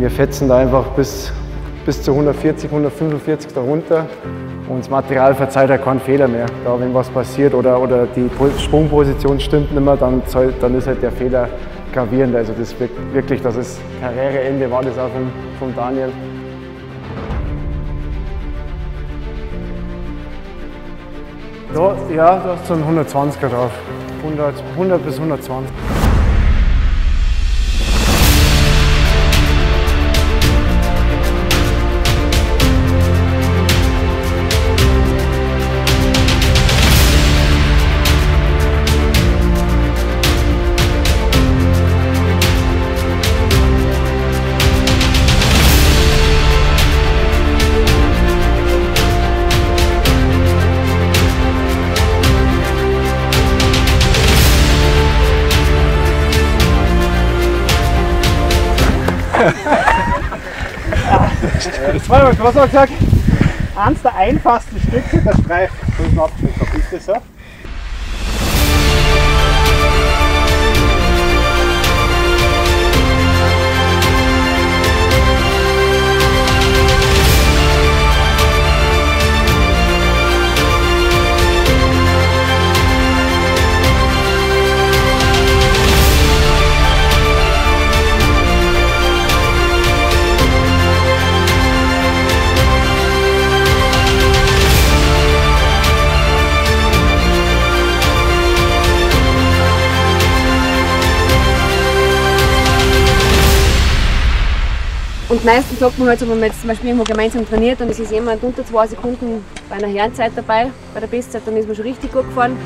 wir fetzen da einfach bis, bis zu 140, 145 darunter und das Material verzeiht ja keinen Fehler mehr. Da wenn was passiert oder, oder die Sprungposition stimmt nicht mehr, dann, dann ist halt der Fehler gravierend. Also das wirklich, dass es Karriereende war das auch von, von Daniel. Da, ja, da hast du einen 120er drauf. 100, 100 bis 120. Das war, was hast du gesagt? Eins der einfachsten Stücke, der Streif. So ist ein Abschnitt. Ist das so? Und meistens sagt man halt wenn man jetzt zum Beispiel irgendwo gemeinsam trainiert und es ist jemand unter zwei Sekunden bei einer Herrenzeit dabei, bei der Bestzeit, dann ist man schon richtig gut gefahren.